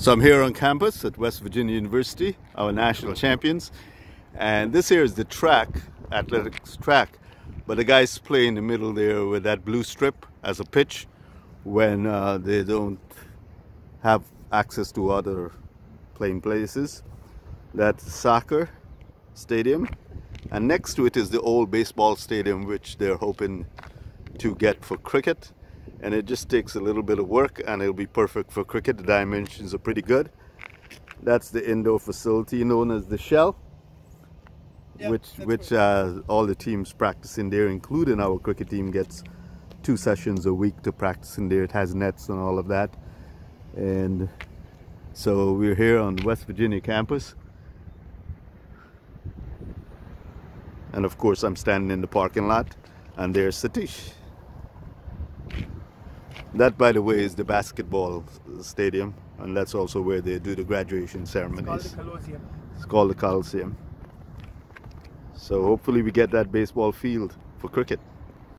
So I'm here on campus at West Virginia University, our national champions. And this here is the track, athletics track. But the guys play in the middle there with that blue strip as a pitch when uh, they don't have access to other playing places. That's soccer stadium. And next to it is the old baseball stadium, which they're hoping to get for cricket and it just takes a little bit of work and it'll be perfect for cricket. The dimensions are pretty good. That's the indoor facility known as the Shell, yep, which which uh, all the teams practice in there, including our cricket team gets two sessions a week to practice in there. It has nets and all of that. And so we're here on West Virginia campus. And of course I'm standing in the parking lot and there's Satish. That, by the way, is the basketball stadium, and that's also where they do the graduation ceremonies. It's called the Coliseum. It's called the Coliseum. So hopefully we get that baseball field for cricket.